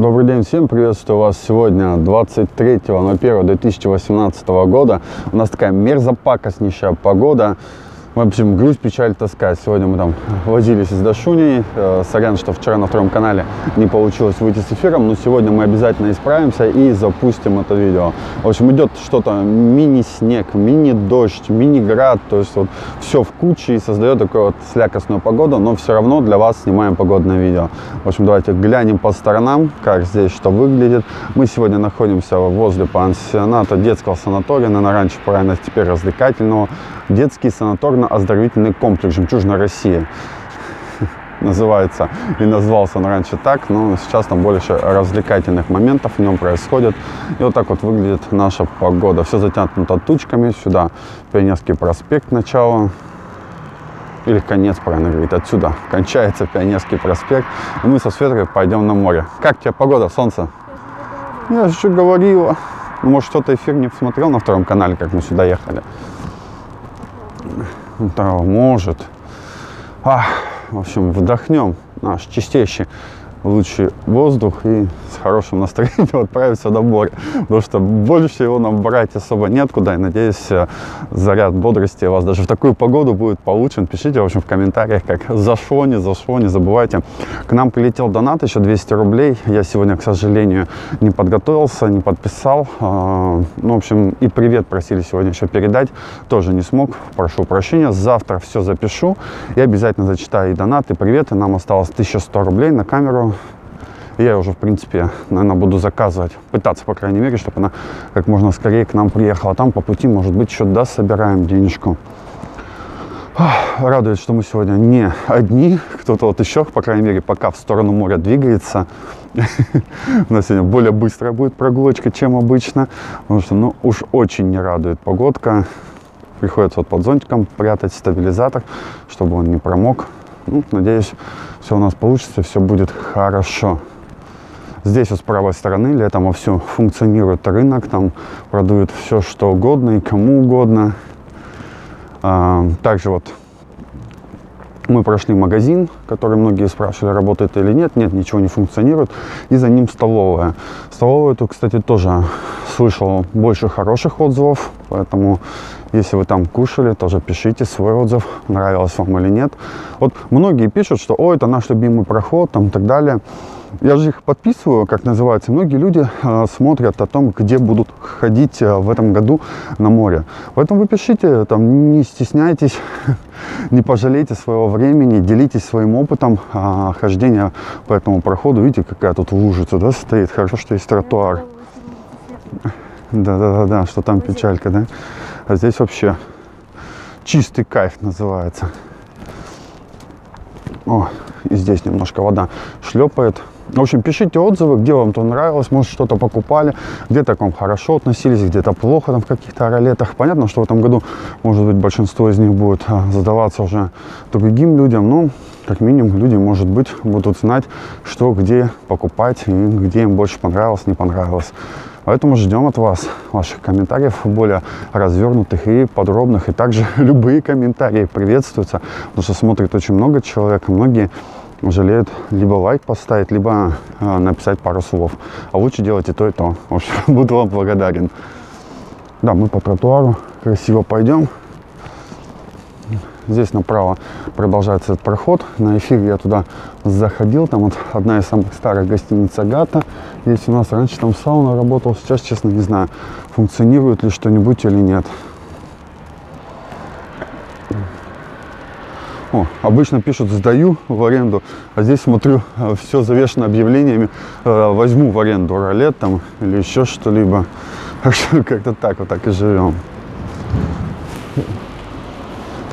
Добрый день всем, приветствую вас сегодня 23.01.2018 года. У нас такая мерзопакостнейшая погода. В общем, грусть, печаль, тоска. Сегодня мы там возились из Дашуней. Э, сорян, что вчера на втором канале не получилось выйти с эфиром, но сегодня мы обязательно исправимся и запустим это видео. В общем, идет что-то мини-снег, мини-дождь, мини-град, то есть вот все в куче и создает такую вот слякостную погоду, но все равно для вас снимаем погодное видео. В общем, давайте глянем по сторонам, как здесь что выглядит. Мы сегодня находимся возле пансионата детского санатория, на раньше правильно, теперь развлекательного. Детский санаторно-оздоровительный комплекс «Жемчужная Россия» называется и назвался он раньше так, но сейчас там больше развлекательных моментов в нем происходит. И вот так вот выглядит наша погода. Все затянуто тучками. Сюда Пионерский проспект начало. Или конец, правильно говорить, отсюда кончается Пионерский проспект. И мы со Светрой пойдем на море. Как тебе погода, солнце? Я же говорила. Может, что-то эфир не посмотрел на втором канале, как мы сюда ехали. Да, может. А, в общем, вдохнем наш чистейший лучший воздух и с хорошим настроением отправиться до моря. Потому что больше его нам брать особо неоткуда. И надеюсь, э, заряд бодрости у вас даже в такую погоду будет получен. Пишите, в общем, в комментариях, как зашло, не зашло, не забывайте. К нам прилетел донат, еще 200 рублей. Я сегодня, к сожалению, не подготовился, не подписал. А, ну, в общем, и привет просили сегодня еще передать. Тоже не смог, прошу прощения. Завтра все запишу и обязательно зачитаю и донат, и привет. И нам осталось 1100 рублей на камеру я уже, в принципе, наверное, буду заказывать, пытаться, по крайней мере, чтобы она как можно скорее к нам приехала. Там по пути, может быть, еще да, собираем денежку. Радует, что мы сегодня не одни, кто-то вот еще, по крайней мере, пока в сторону моря двигается. У нас сегодня более быстрая будет прогулочка, чем обычно, потому что, ну, уж очень не радует погодка. Приходится вот под зонтиком прятать стабилизатор, чтобы он не промок. Ну, надеюсь, все у нас получится, все будет хорошо. Здесь вот с правой стороны летом вовсю функционирует рынок, там продают все что угодно и кому угодно. А, также вот мы прошли магазин, который многие спрашивали, работает или нет. Нет, ничего не функционирует. И за ним столовая. Столовую эту, кстати, тоже слышал больше хороших отзывов. Поэтому, если вы там кушали, тоже пишите свой отзыв, нравилось вам или нет. Вот многие пишут, что, ой, это наш любимый проход, там и так далее. Я же их подписываю, как называется. Многие люди э, смотрят о том, где будут ходить э, в этом году на море. Поэтому вы пишите, там, не стесняйтесь, не пожалейте своего времени, делитесь своим опытом э, хождения по этому проходу. Видите, какая тут лужица, да, стоит. Хорошо, что есть тротуар. Да-да-да, что там печалька, да? А здесь вообще чистый кайф называется. О, и здесь немножко вода шлепает. В общем, пишите отзывы, где вам то нравилось, может что-то покупали, где-то к вам хорошо относились, где-то плохо там в каких-то ролетах. Понятно, что в этом году, может быть, большинство из них будет а, задаваться уже другим людям, но как минимум люди, может быть, будут знать, что где покупать и где им больше понравилось, не понравилось. Поэтому ждем от вас ваших комментариев более развернутых и подробных. И также любые комментарии приветствуются, потому что смотрит очень много человек. Многие жалеют либо лайк поставить, либо э, написать пару слов. А лучше делать и то, и то. В общем, буду вам благодарен. Да, мы по тротуару красиво пойдем. Здесь направо продолжается этот проход. На эфир я туда заходил. Там вот одна из самых старых гостиниц Агата. Есть у нас раньше там сауна работала. Сейчас, честно, не знаю, функционирует ли что-нибудь или нет. О, обычно пишут «сдаю в аренду», а здесь смотрю, э, все завешено объявлениями э, «возьму в аренду ролет» там или еще что-либо. Так что как-то так вот так и живем.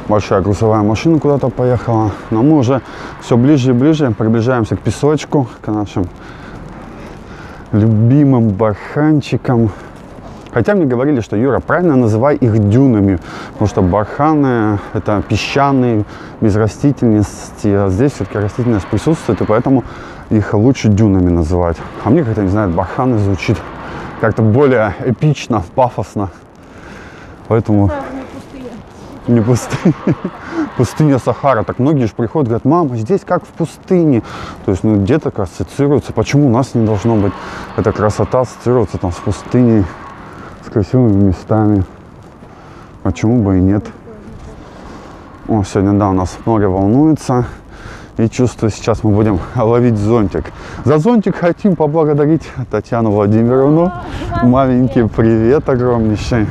Большая грузовая машина куда-то поехала. Но мы уже все ближе и ближе приближаемся к песочку, к нашим любимым барханчикам. Хотя мне говорили, что Юра, правильно называй их дюнами, потому что барханы это песчаные, без растительности, а здесь все-таки растительность присутствует, и поэтому их лучше дюнами называть. А мне как-то, не знаю, барханы звучит как-то более эпично, пафосно. Поэтому... Не пустые. пустыня Сахара. Так многие же приходят, говорят, мама, здесь как в пустыне. То есть, ну, где-то ассоциируется. Почему у нас не должно быть эта красота ассоциироваться там с пустыней, с красивыми местами? Почему бы и нет? О, сегодня, да, у нас море волнуется. И чувствую, сейчас мы будем ловить зонтик. За зонтик хотим поблагодарить Татьяну Владимировну. Маленький привет огромнейший.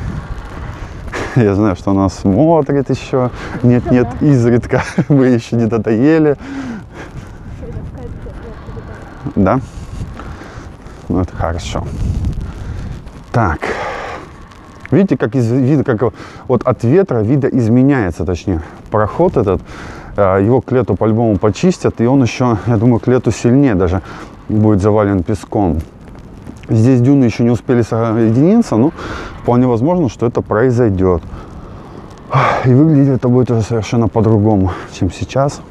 Я знаю, что она смотрит еще. Нет-нет, изредка. Мы еще не додоели. Да? Ну, это хорошо. Так. Видите, как из вида, как вот от ветра вида изменяется, точнее, проход этот, э, его к лету по-любому почистят, и он еще, я думаю, к лету сильнее даже будет завален песком. Здесь дюны еще не успели соединиться, но вполне возможно, что это произойдет. И выглядит это будет уже совершенно по-другому, чем сейчас.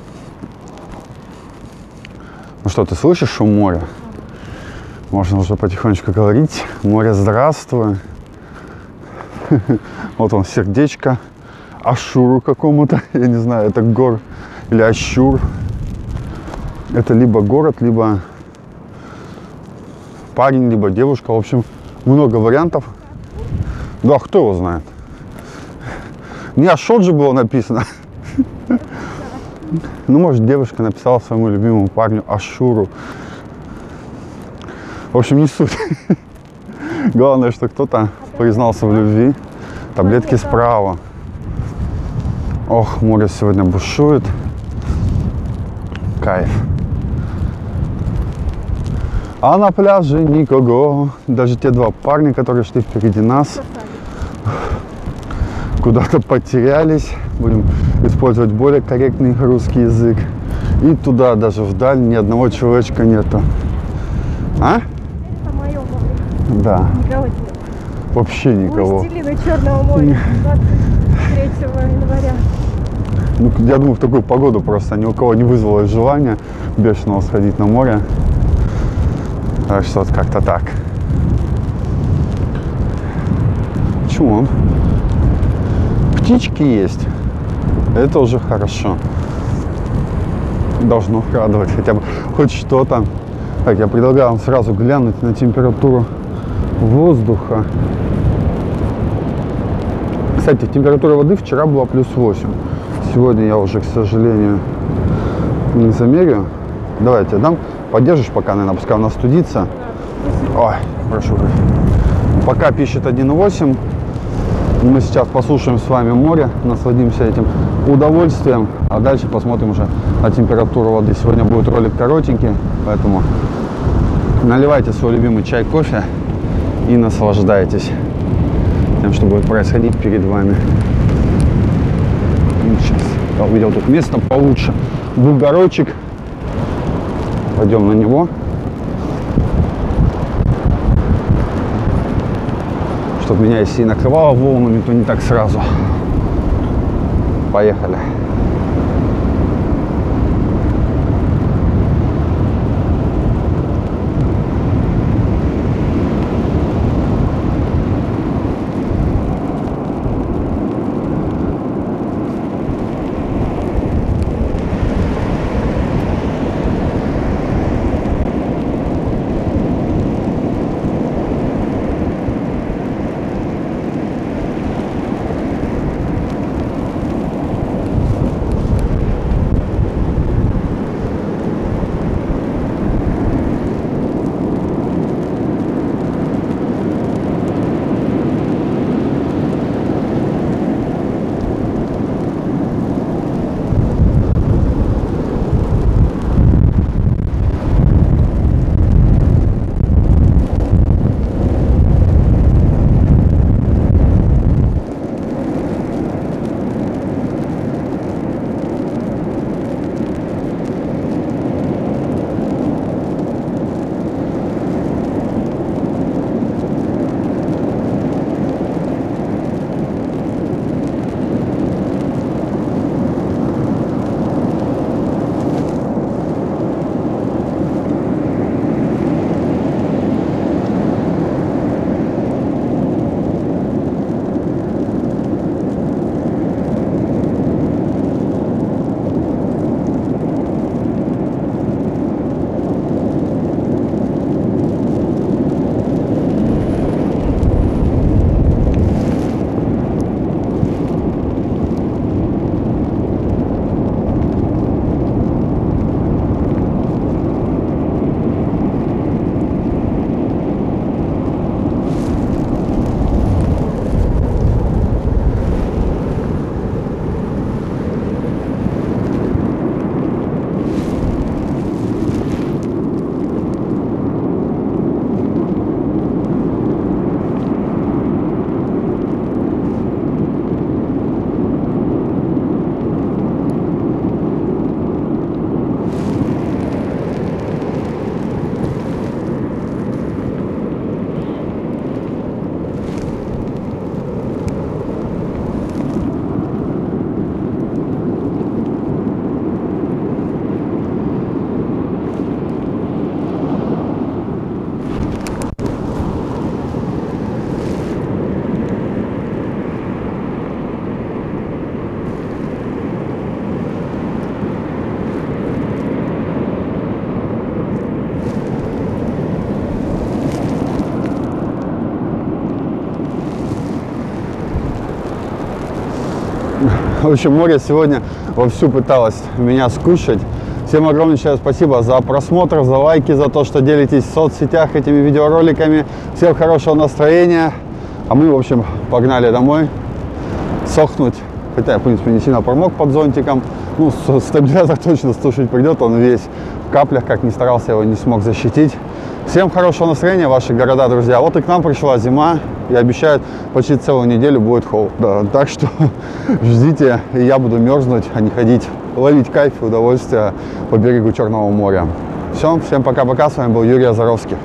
Ну что, ты слышишь шум моря? Можно уже потихонечку говорить. Море, здравствуй. Вот он, сердечко. Ашуру какому-то. Я не знаю, это гор или Ашур. Это либо город, либо парень, либо девушка. В общем, много вариантов. Да, кто его знает. Не Ашот же было написано. Ну, может, девушка написала своему любимому парню Ашуру. В общем, не суть. Главное, что кто-то признался в любви. Таблетки справа. Ох, море сегодня бушует. Кайф. А на пляже никого. Даже те два парня, которые шли впереди нас, куда-то потерялись. Будем использовать более корректный русский язык. И туда даже вдаль ни одного человечка нету. А? Это мое море. Да, Никого нет. вообще никого. Властелины Черного моря 23 января. Ну, я думаю, в такую погоду просто ни у кого не вызвало желания бешеного сходить на море. Так что вот как-то так. Почему он? Птички есть. Это уже хорошо. Должно радовать хотя бы хоть что-то. Так, я предлагаю вам сразу глянуть на температуру воздуха. Кстати, температура воды вчера была плюс 8. Сегодня я уже, к сожалению, не замерю. Давай я тебе дам. Поддержишь пока, наверное, пускай она студится. Ой, прошу. Пока пишет 1,8. Мы сейчас послушаем с вами море, насладимся этим удовольствием, а дальше посмотрим уже на температуру воды. Сегодня будет ролик коротенький, поэтому наливайте свой любимый чай, кофе и наслаждайтесь тем, что будет происходить перед вами. Сейчас увидел тут место получше. Бугорочек. Пойдем на него. Чтобы меня, если и накрывало волнами, то не так сразу. Поехали. В общем, море сегодня вовсю пыталось меня скушать. Всем огромнейшее спасибо за просмотр, за лайки, за то, что делитесь в соцсетях этими видеороликами. Всем хорошего настроения. А мы, в общем, погнали домой сохнуть. Хотя я, в принципе, не сильно промок под зонтиком. Ну, стабилизатор точно стушить придет, он весь каплях, как ни старался, его не смог защитить. Всем хорошего настроения, ваши города, друзья. Вот и к нам пришла зима, и обещают почти целую неделю будет холодно. Так что ждите, и я буду мерзнуть, а не ходить, ловить кайф и удовольствие по берегу Черного моря. Все, всем пока-пока, с вами был Юрий Азаровский.